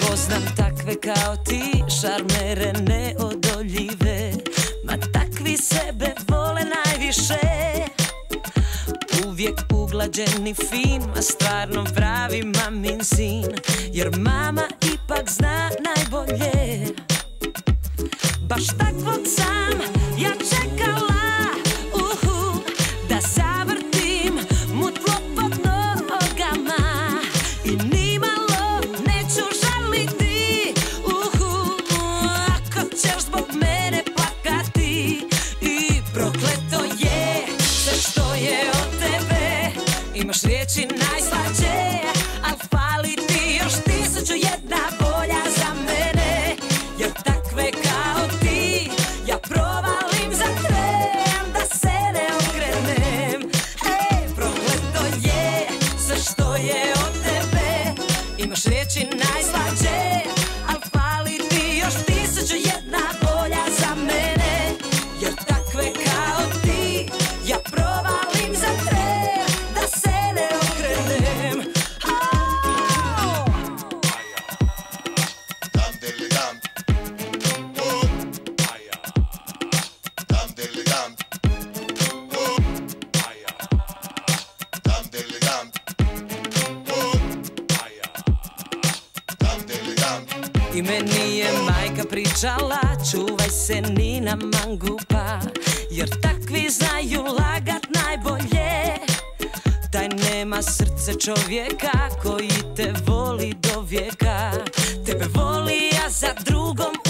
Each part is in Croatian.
poznam takve kao ti Šarmere neodoljive. Ma takvi sebe vole najviše. Uvijek uglađen i fin Ma stvarno pravi mamin sin. Jer mama ipak zna najbolje. Baš takvog sam ja čekala je od tebe. Imaš riječi I meni je majka pričala Čuvaj se Nina mangupa Jer takvi znaju lagat najbolje. Taj nema srce čovjeka Koji te voli do vijeka. Tebe voli, a za drugom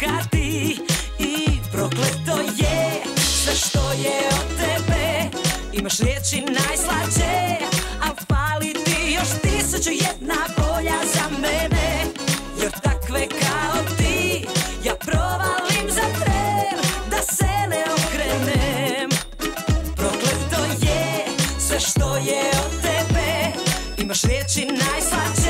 plakati I prokleto je sve što je od tebe. Imaš riječi najslađe Al fali ti još tisuću jedna bolja za mene. Jer takve kao ti Ja provalim za tren Da se ne okrenem. Prokleto je sve što je od tebe. Imaš riječi najslađe